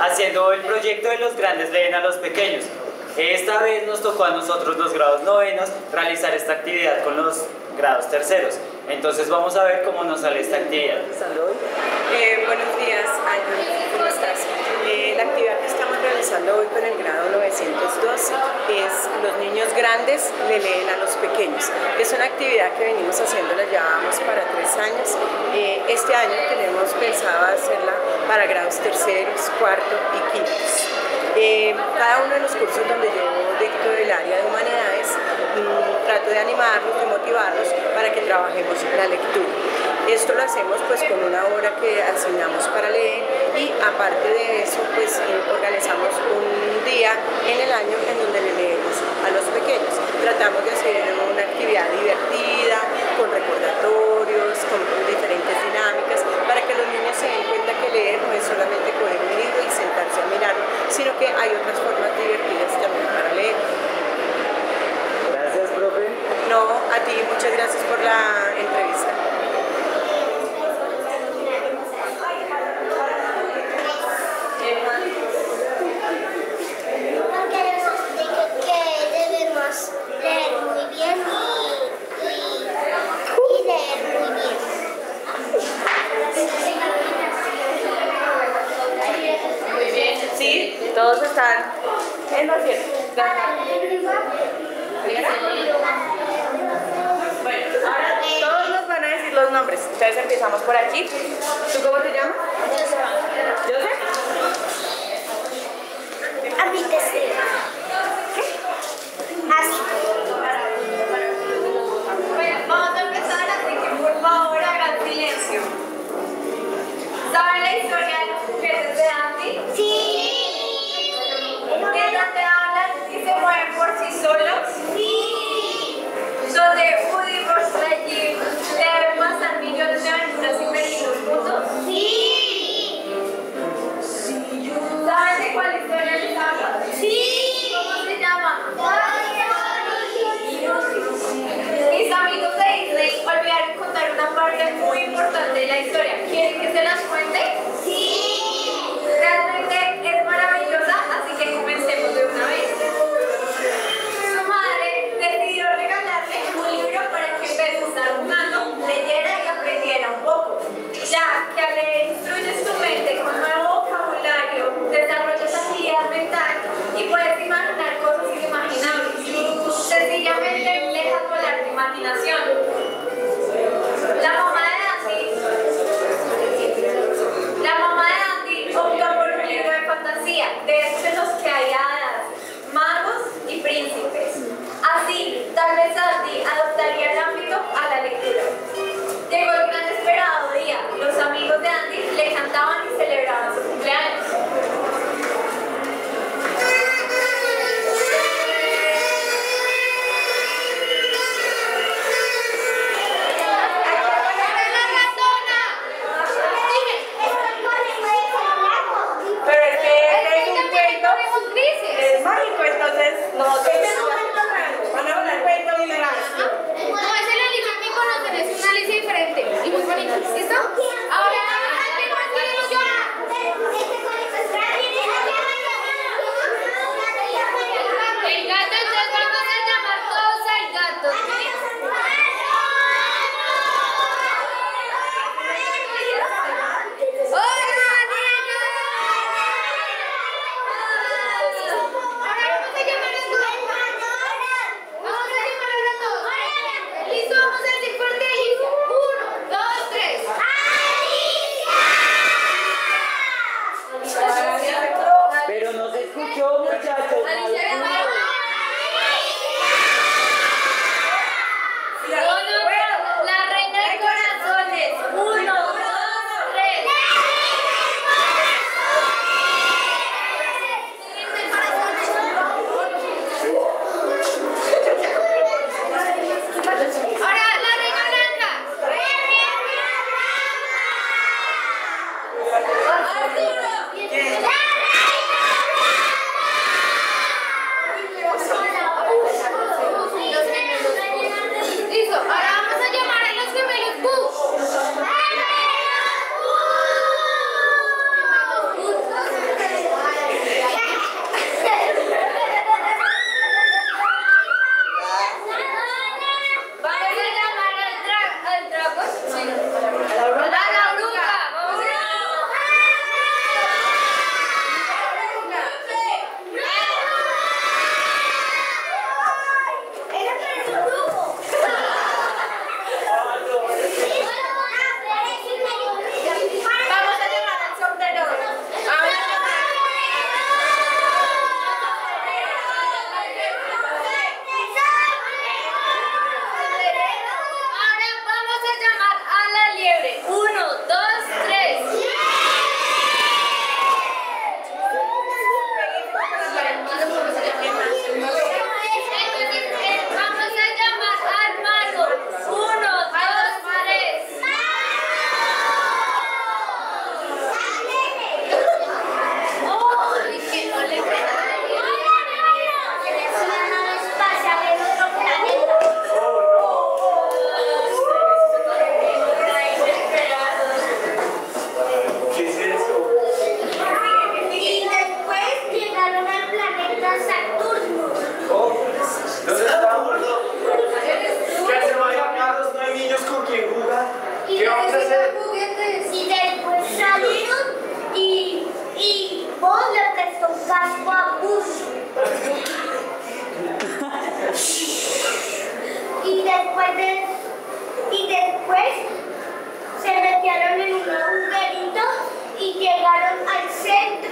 haciendo el proyecto de los grandes leen a los pequeños. Esta vez nos tocó a nosotros los grados novenos realizar esta actividad con los grados terceros. Entonces vamos a ver cómo nos sale esta actividad. Eh, buenos días, Ángel, ¿cómo estás? Eh, la actividad estamos realizando hoy con el grado 902 es los niños grandes le leen a los pequeños. Es una actividad que venimos haciendo, la llevamos para tres años. Eh, este año tenemos pensado hacerla para grados terceros, cuarto y quintos. Eh, cada uno de los cursos donde yo dicto el área de humanidades, mm, trato de animarlos, de motivarlos para que trabajemos la lectura. Esto lo hacemos pues con una hora que asignamos para leer aparte de eso pues eh, organizamos un día en el año en donde le leemos a los pequeños. Tratamos de hacer una actividad divertida, con recordatorios, con diferentes dinámicas, para que los niños se den cuenta que leer no es solamente coger un libro y sentarse a mirarlo, sino que hay otras formas divertidas también para leer. Gracias, profe. No, a ti muchas gracias por la entrevista. Queremos que, que debemos leer muy bien y, y, y leer muy bien. Muy bien, sí, todos están Bueno, ahora todos nos van a decir los nombres. Entonces empezamos por aquí. ¿Tú cómo te llamas? Joseph. A mí te sé. Así. Bueno, vamos a empezar, así que por favor hagan silencio. ¿Saben la historia de las mujeres de Andy? Sí. Ellas mueven por sí solos. Sí. Donde entonces no este Después se metieron en un laberinto y llegaron al centro.